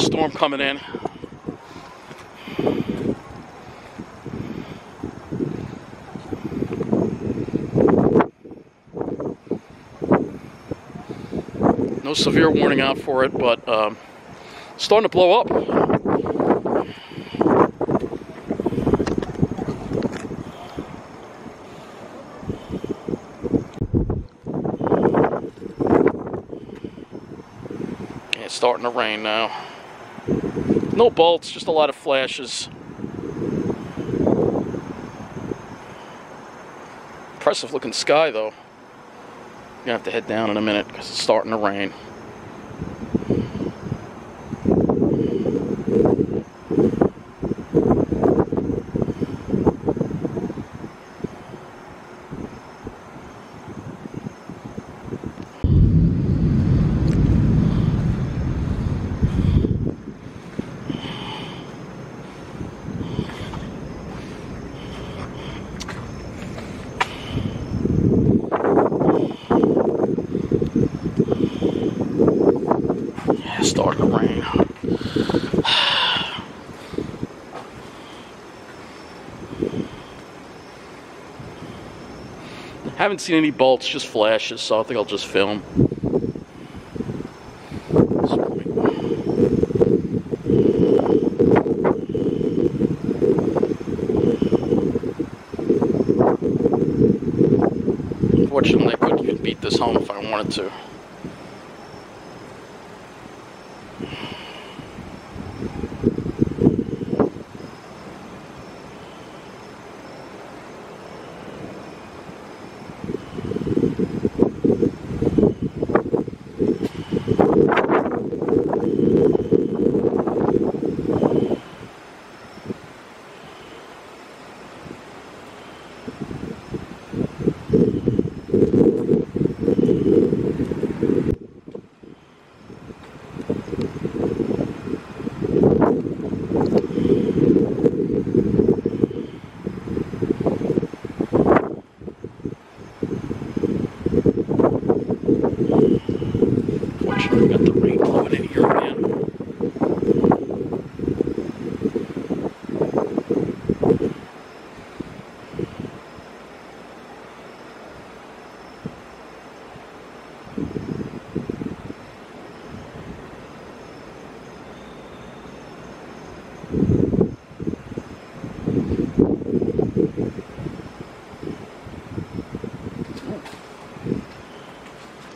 storm coming in. No severe warning out for it, but um, starting to blow up. Starting to rain now. No bolts, just a lot of flashes. Impressive looking sky though. Gonna have to head down in a minute because it's starting to rain. Starting to rain. Haven't seen any bolts, just flashes, so I think I'll just film. Unfortunately, I couldn't even beat this home if I wanted to. Fortunately, we got the rain blowing in here again.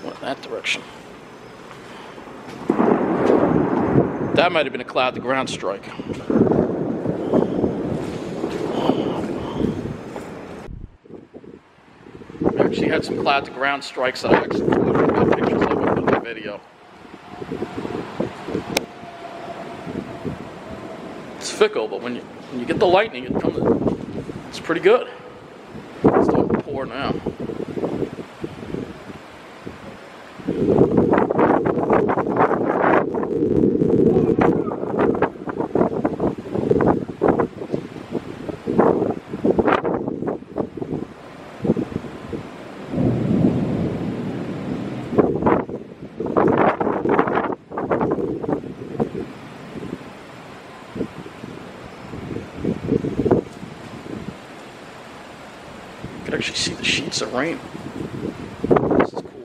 Went in that direction. That might have been a cloud to ground strike. We actually had some cloud to ground strikes that I actually got pictures of and put in the video. It's fickle, but when you when you get the lightning, it comes. It's pretty good. It's starting to pour now. You can actually see the sheets of rain. This is cool.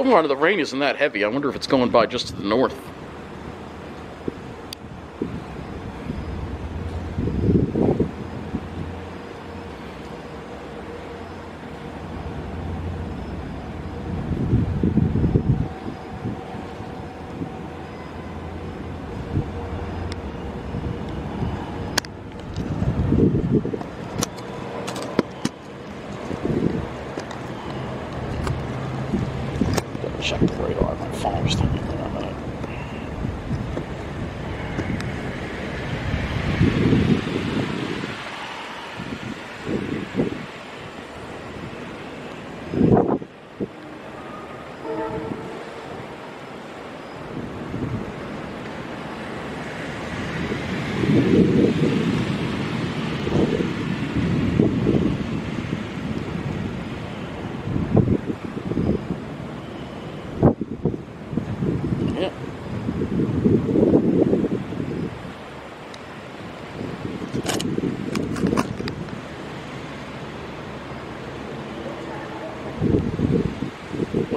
So far, the rain isn't that heavy. I wonder if it's going by just to the north. Check the radar. My phone was thinking there a minute. Yeah.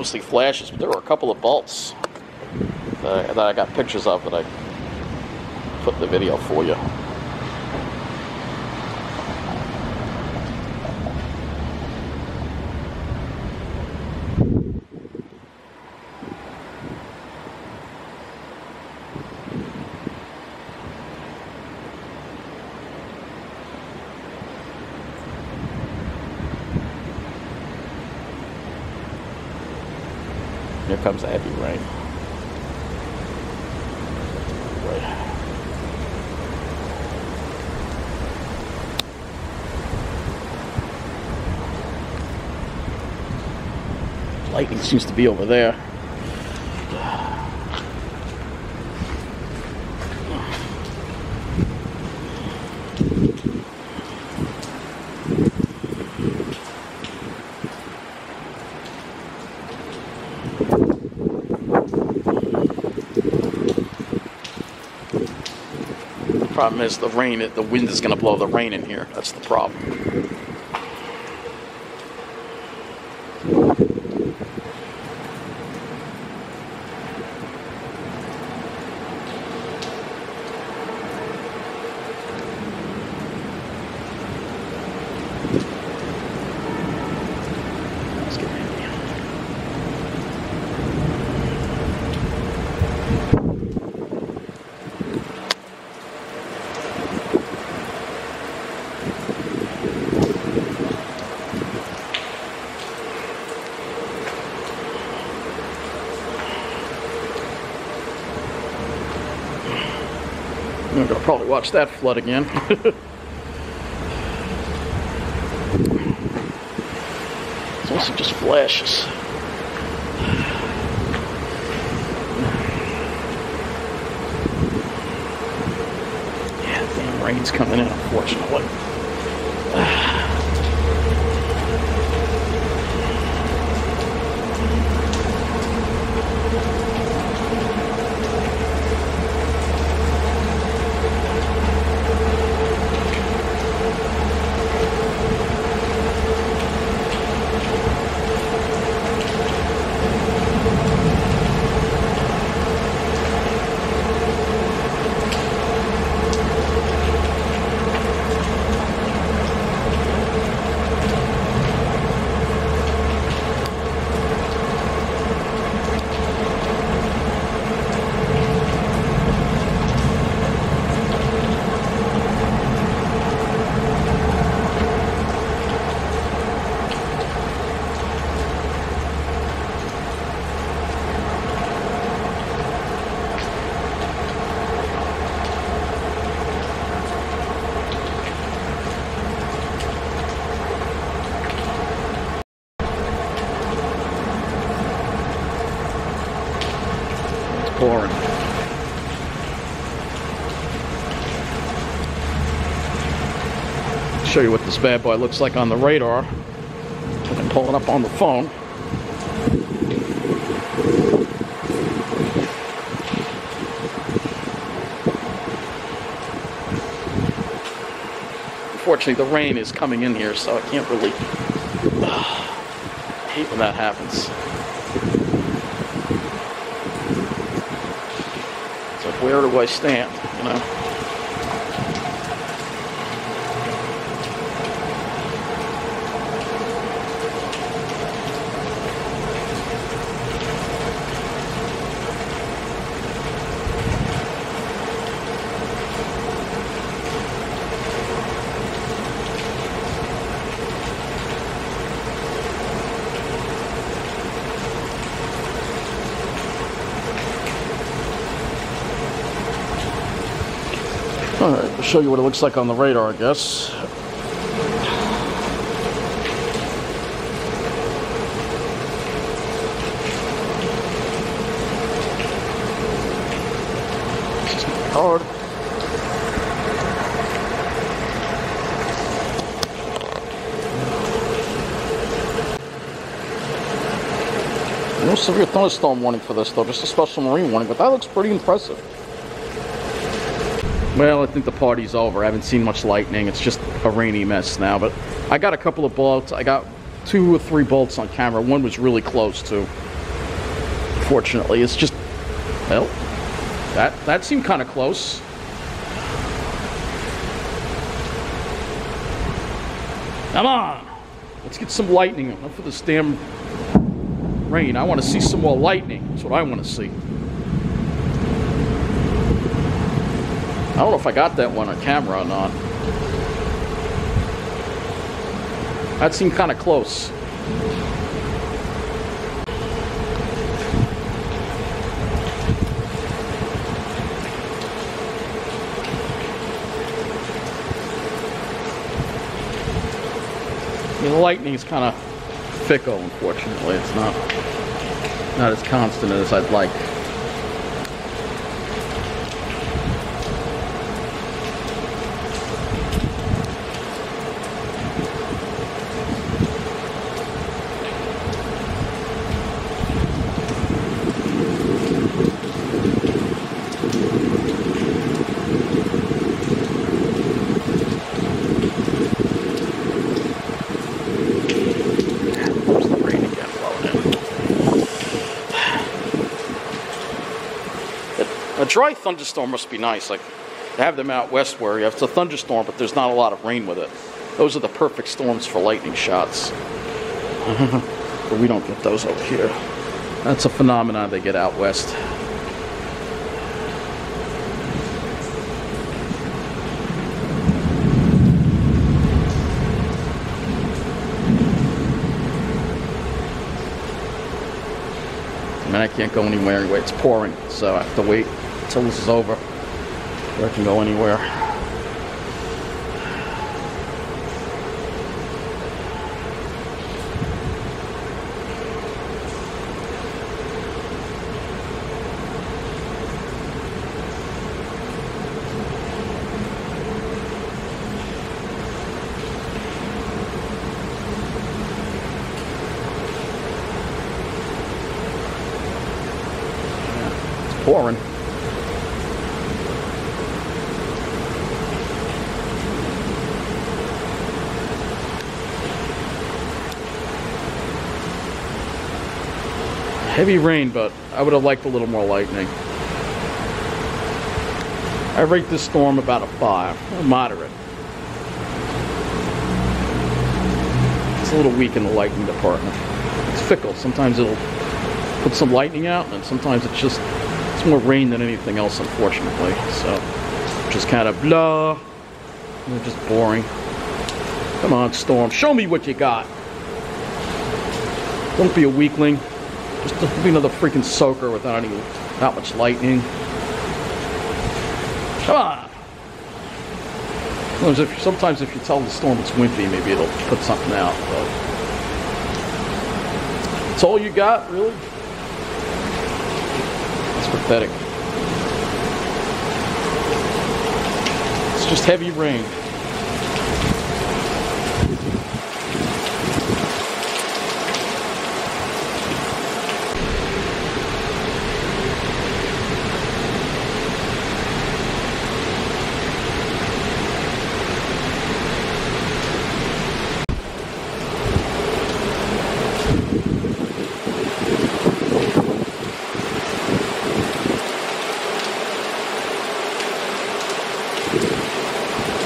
Mostly flashes, but there were a couple of bolts that I, that I got pictures of that I put in the video for you. Here comes heavy rain. Right. Lightning seems to be over there. Problem is the rain, the wind is going to blow the rain in here. That's the problem. I'm gonna probably watch that flood again. it's also just flashes. Yeah, damn rain's coming in, unfortunately. It's pouring. Show you what this bad boy looks like on the radar. I can pull it up on the phone. Unfortunately, the rain is coming in here, so I can't really. hate when that happens. Like, where do I stand? You know? Show you what it looks like on the radar, I guess. Hard. No severe thunderstorm warning for this though, just a special marine warning, but that looks pretty impressive. Well, I think the party's over. I haven't seen much lightning. It's just a rainy mess now, but I got a couple of bolts. I got two or three bolts on camera. One was really close too. Fortunately, it's just, well, that, that seemed kind of close. Come on! Let's get some lightning. Enough for this damn rain. I want to see some more lightning. That's what I want to see. I don't know if I got that one on camera or not. That seemed kind of close. The lightning's kind of fickle, unfortunately. It's not not as constant as I'd like. Thunderstorm must be nice. Like they have them out west where you have a thunderstorm, but there's not a lot of rain with it. Those are the perfect storms for lightning shots. but we don't get those over here. That's a phenomenon they get out west. I can't go anywhere anyway. It's pouring, so I have to wait until this is over before I can go anywhere. It's pouring. Heavy rain, but I would have liked a little more lightning. I rate this storm about a five, moderate. It's a little weak in the lightning department. It's fickle. Sometimes it'll put some lightning out, and sometimes it's just it's more rain than anything else, unfortunately. So just kind of blah, know, just boring. Come on, storm, show me what you got. Don't be a weakling. Just don't be another freaking soaker without any, not much lightning. Come on. Sometimes if, sometimes if you tell the storm it's wimpy, maybe it'll put something out. But it's all you got, really. It's pathetic. It's just heavy rain.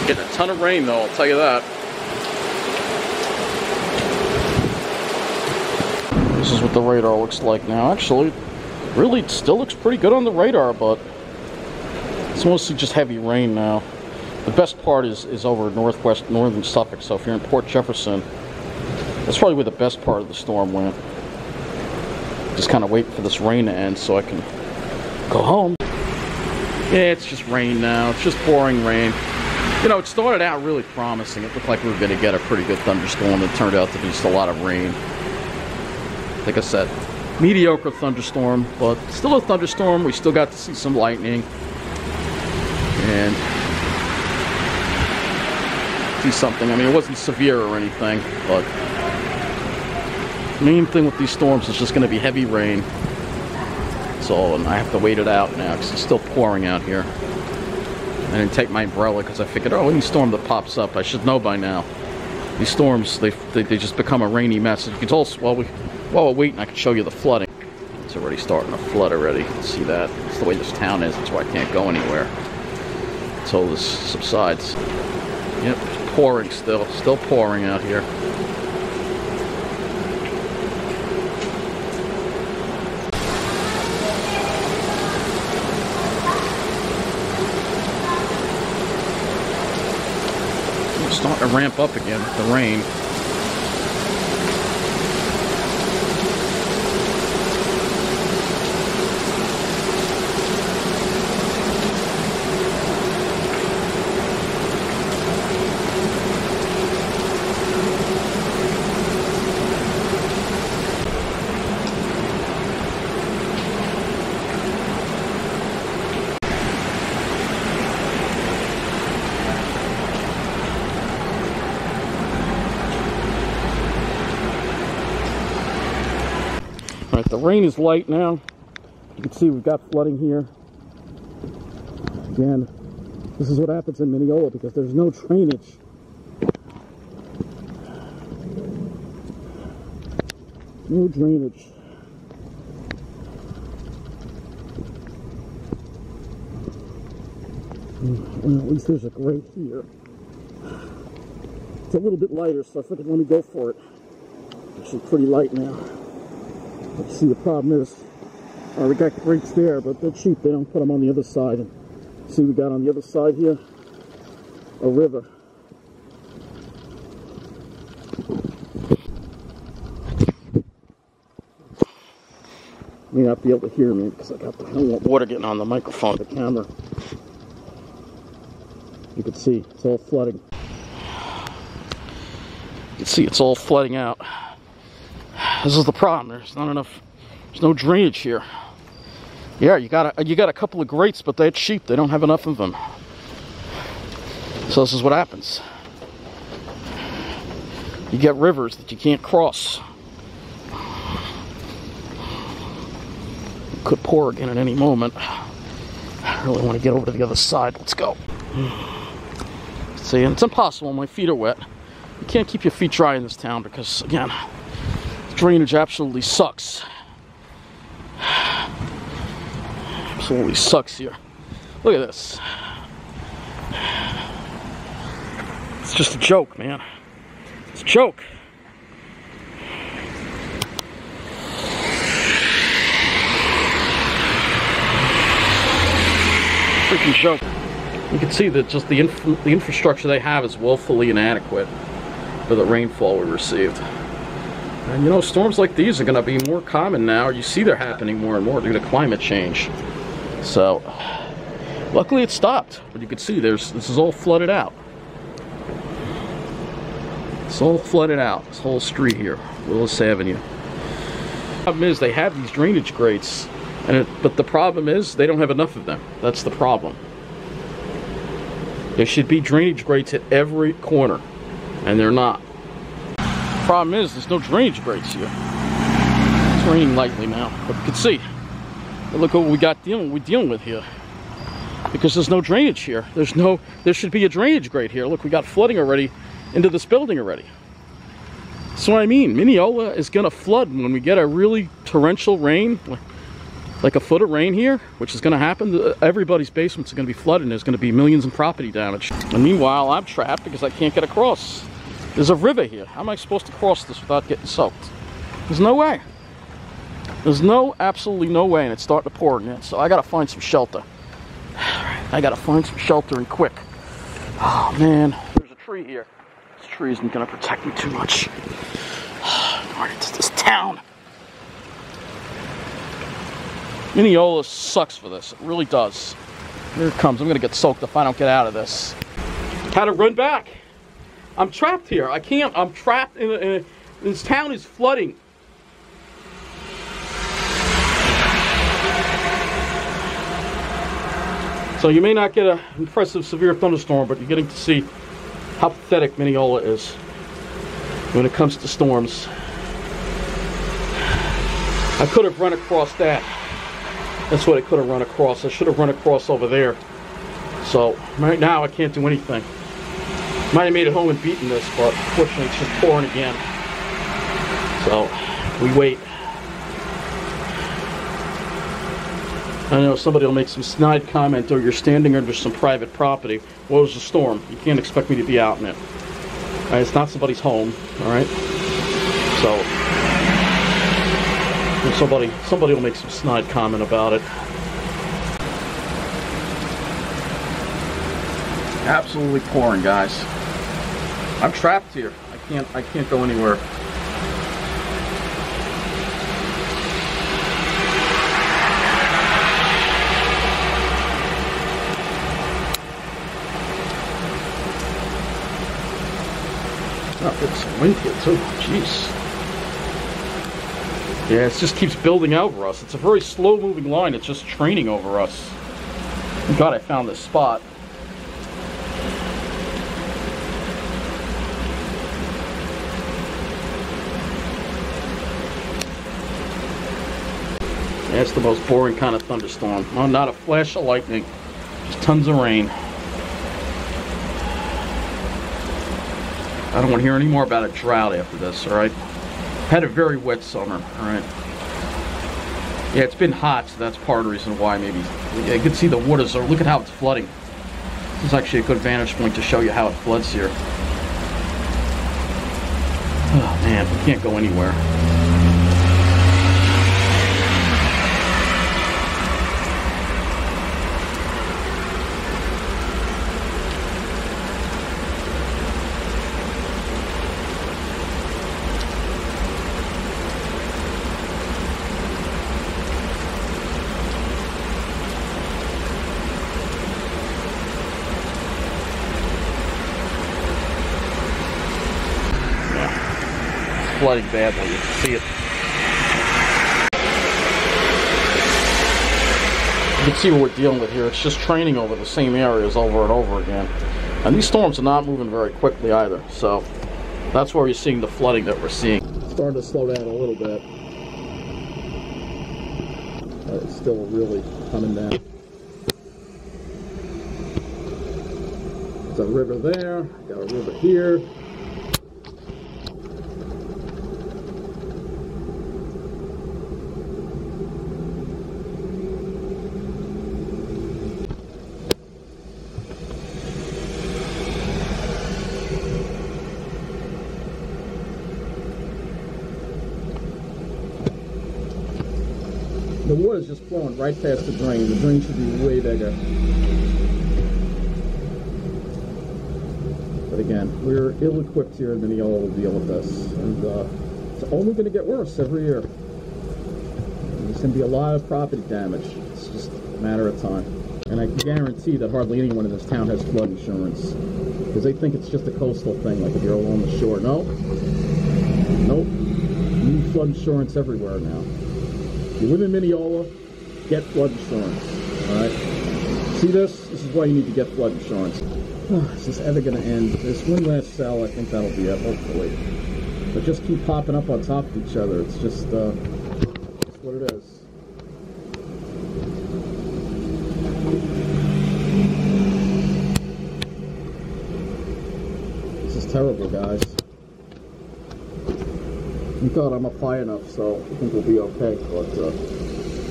Getting a ton of rain though, I'll tell you that. This is what the radar looks like now. Actually, really it still looks pretty good on the radar, but it's mostly just heavy rain now. The best part is, is over northwest, northern Suffolk, so if you're in Port Jefferson, that's probably where the best part of the storm went. Just kind of wait for this rain to end so I can go home. Yeah, it's just rain now. It's just pouring rain. You know, it started out really promising. It looked like we were going to get a pretty good thunderstorm. It turned out to be just a lot of rain. Like I said, mediocre thunderstorm, but still a thunderstorm. We still got to see some lightning. And see something. I mean, it wasn't severe or anything, but main thing with these storms is just going to be heavy rain. So, and I have to wait it out now because it's still pouring out here. I didn't take my umbrella because I figured, oh, any storm that pops up, I should know by now. These storms, they, they, they just become a rainy mess. You can tell, while, we, while we're waiting, I can show you the flooding. It's already starting to flood already. See that. It's the way this town is. That's why I can't go anywhere until this subsides. Yep, pouring still. Still pouring out here. Starting to ramp up again, the rain. The rain is light now. You can see we've got flooding here. Again, this is what happens in Mineola because there's no drainage. No drainage. Hmm, well, at least there's a grate here. It's a little bit lighter, so I figured let me go for it. Actually pretty light now. See, the problem is, uh, we got grates there, but they're cheap. They don't put them on the other side. And see, we got on the other side here a river. May not be able to hear me because I got the water getting on the microphone, the camera. You can see it's all flooding. You can see it's all flooding out. This is the problem. There's not enough. There's no drainage here. Yeah, you got a you got a couple of grates, but they're cheap. They don't have enough of them. So this is what happens. You get rivers that you can't cross. Could pour again at any moment. I really want to get over to the other side. Let's go. See, and it's impossible. My feet are wet. You can't keep your feet dry in this town because, again, drainage absolutely sucks. Absolutely sucks here. Look at this. It's just a joke, man. It's a joke. Freaking joke. You can see that just the, inf the infrastructure they have is woefully inadequate for the rainfall we received. And you know, storms like these are going to be more common now. You see they're happening more and more due to climate change. So, luckily it stopped. But you can see there's this is all flooded out. It's all flooded out. This whole street here, Willis Avenue. Problem is they have these drainage grates, and it, but the problem is they don't have enough of them. That's the problem. There should be drainage grates at every corner, and they're not. Problem is, there's no drainage breaks here. It's raining lightly now, but you can see. Look what we got dealing we're dealing with here. Because there's no drainage here. There's no there should be a drainage grate here. Look, we got flooding already into this building already. What I mean. Mineola is gonna flood when we get a really torrential rain, like a foot of rain here, which is gonna happen. Everybody's basements are gonna be flooded. and There's gonna be millions in property damage. And meanwhile, I'm trapped because I can't get across. There's a river here. How am I supposed to cross this without getting soaked? There's no way. There's no, absolutely no way, and it's starting to pour again. So I gotta find some shelter. I gotta find some shelter and quick. Oh man, there's a tree here. This tree isn't gonna protect me too much. Darn it, this town. Mineola sucks for this. It really does. Here it comes. I'm gonna get soaked if I don't get out of this. Had to run back. I'm trapped here. I can't. I'm trapped in, a, in a, this town is flooding. So you may not get an impressive severe thunderstorm, but you're getting to see how pathetic Mineola is when it comes to storms. I could have run across that. That's what I could have run across. I should have run across over there. So right now I can't do anything. Might have made it home and beaten this, but fortunately it's just pouring again. So we wait. I know somebody will make some snide comment, or you're standing under some private property. Well, was a storm. You can't expect me to be out in it. Right, it's not somebody's home, all right? So, somebody, somebody will make some snide comment about it. Absolutely pouring, guys. I'm trapped here. I can't, I can't go anywhere. Oh, it's some wind here too. Jeez. Yeah, it just keeps building over us. It's a very slow moving line. It's just training over us. God, I found this spot. It's the most boring kind of thunderstorm. Well, not a flash of lightning, just tons of rain. I don't want to hear any more about a drought after this, all right? Had a very wet summer, all right? Yeah, it's been hot, so that's part of the reason why maybe. Yeah, you can see the waters, or look at how it's flooding. This is actually a good vantage point to show you how it floods here. Oh man, we can't go anywhere. Flooding badly. You can see it. You can see what we're dealing with here. It's just training over the same areas over and over again. And these storms are not moving very quickly either. So that's where you're seeing the flooding that we're seeing. It's starting to slow down a little bit. But it's still really coming down. There's a river there, got a river here. The water's just flowing right past the drain. The drain should be way bigger. But again, we're ill-equipped here in Mineola to deal with this. And uh, it's only going to get worse every year. There's going to be a lot of property damage. It's just a matter of time. And I can guarantee that hardly anyone in this town has flood insurance. Because they think it's just a coastal thing, like if you're along the shore. No. Nope. You need flood insurance everywhere now. You live in Mineola, get flood insurance. All right. See this? This is why you need to get flood insurance. Oh, is this ever going to end? This one last cell, I think that'll be it, hopefully. But just keep popping up on top of each other. It's just, uh, what it is. This is terrible, guys. Thank God I'm up high enough, so I think we'll be okay. But uh,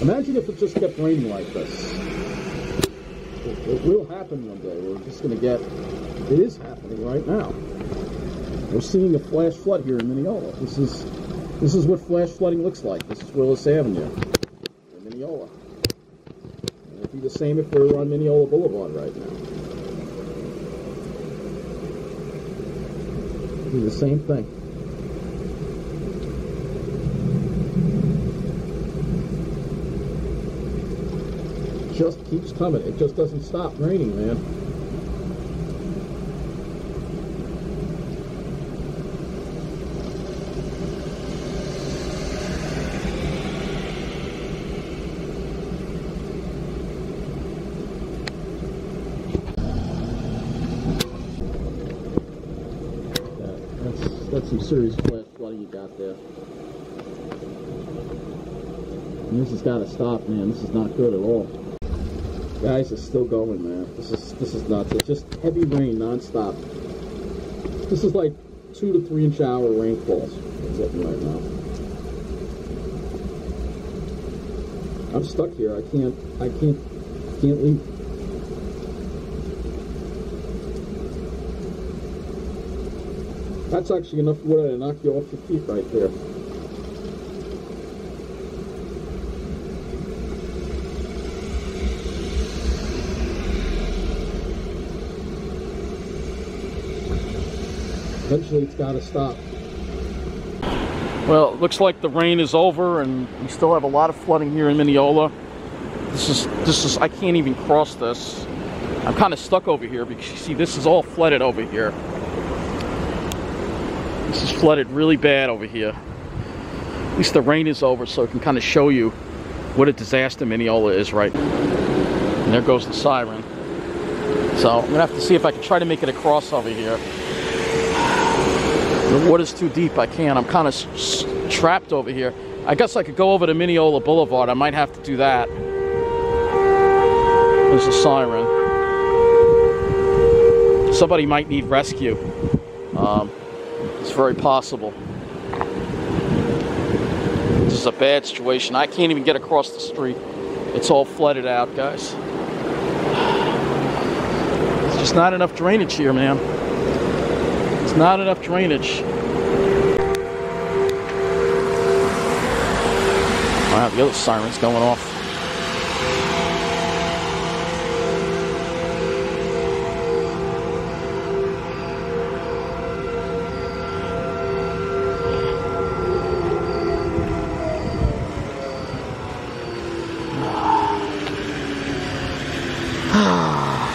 imagine if it just kept raining like this. It, it will happen one day. We're just going to get. It is happening right now. We're seeing a flash flood here in Mineola. This is this is what flash flooding looks like. This is Willis Avenue in Mineola. And it'd be the same if we were on Mineola Boulevard right now. It'd be the same thing. Just keeps coming. It just doesn't stop raining, man. That's, that's some serious flooding you got there. And this has got to stop, man. This is not good at all. Guys, it's still going, man. This is this is nuts. It's just heavy rain nonstop. This is like two to three inch hour rainfalls. It's right now. I'm stuck here. I can't. I can't. Can't leave. That's actually enough water to knock you off your feet right there. It's got to stop. Well, it looks like the rain is over, and we still have a lot of flooding here in Mineola. This is this is I can't even cross this. I'm kind of stuck over here because you see this is all flooded over here. This is flooded really bad over here. At least the rain is over, so I can kind of show you what a disaster Mineola is right. And there goes the siren. So I'm gonna have to see if I can try to make it across over here. The water's too deep. I can't. I'm kind of trapped over here. I guess I could go over to Mineola Boulevard. I might have to do that. There's a siren. Somebody might need rescue. Um, it's very possible. This is a bad situation. I can't even get across the street. It's all flooded out, guys. There's just not enough drainage here, man not enough drainage. Wow, the other siren's going off.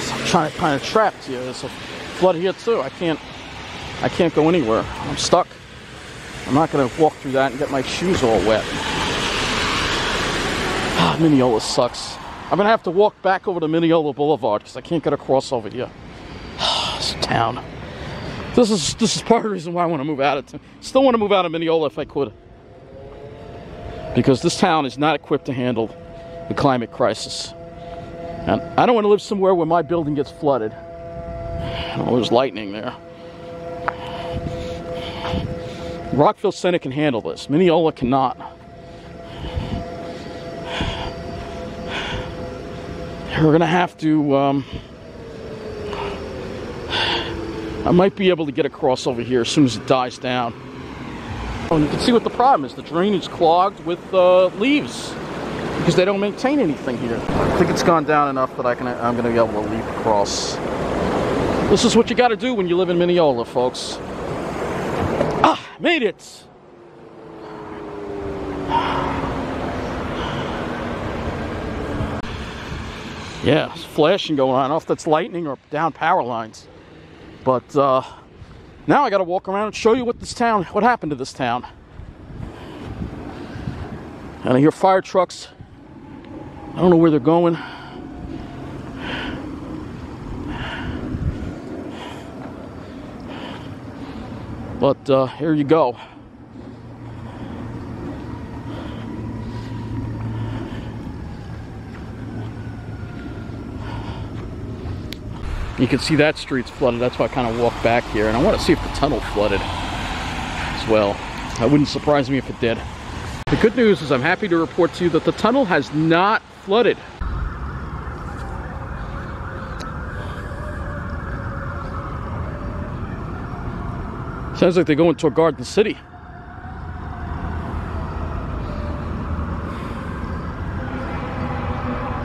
so I'm trying to kind of trapped here. There's a flood here too. I can't I can't go anywhere. I'm stuck. I'm not going to walk through that and get my shoes all wet. Ah, Mineola sucks. I'm going to have to walk back over to Mineola Boulevard because I can't get across over here. this town. This is this is part of the reason why I want to move out of town. Still want to move out of Mineola if I could. Because this town is not equipped to handle the climate crisis. And I don't want to live somewhere where my building gets flooded. Oh, there's lightning there. Rockville Centre can handle this. Mineola cannot. We're going to have to... Um, I might be able to get across over here as soon as it dies down. Oh, and you can see what the problem is. The drainage is clogged with uh, leaves because they don't maintain anything here. I think it's gone down enough that I can, I'm going to be able to leap across. This is what you got to do when you live in Mineola, folks. Made it! Yeah, flashing going on. Know if that's lightning or down power lines. But uh, now I got to walk around and show you what this town, what happened to this town. And I hear fire trucks. I don't know where they're going. But uh, here you go. You can see that street's flooded. That's why I kind of walked back here. And I want to see if the tunnel flooded as well. That wouldn't surprise me if it did. The good news is I'm happy to report to you that the tunnel has not flooded. Sounds like they're going to a Garden City.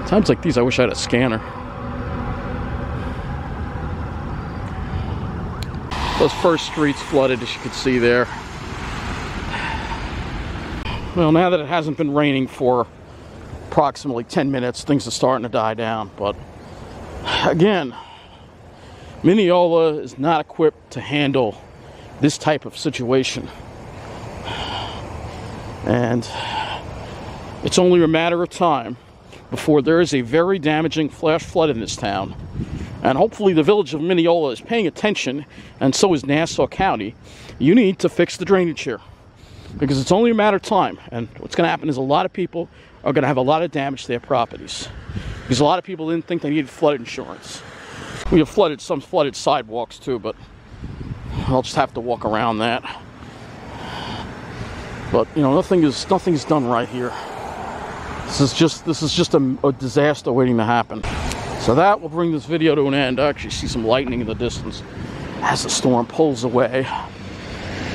Times like these, I wish I had a scanner. Those first streets flooded, as you can see there. Well, now that it hasn't been raining for approximately 10 minutes, things are starting to die down. But again, Mineola is not equipped to handle this type of situation. And it's only a matter of time before there is a very damaging flash flood in this town. And hopefully the village of Mineola is paying attention, and so is Nassau County. You need to fix the drainage here because it's only a matter of time. And what's going to happen is a lot of people are going to have a lot of damage to their properties because a lot of people didn't think they needed flood insurance. We have flooded some flooded sidewalks too, but I'll just have to walk around that. But you know, nothing is nothing's done right here. This is just this is just a, a disaster waiting to happen. So that will bring this video to an end. I actually see some lightning in the distance as the storm pulls away.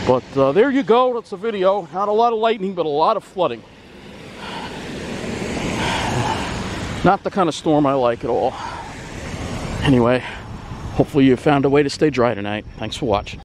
But uh, there you go. That's a video. Not a lot of lightning, but a lot of flooding. Not the kind of storm I like at all. Anyway, hopefully you found a way to stay dry tonight. Thanks for watching.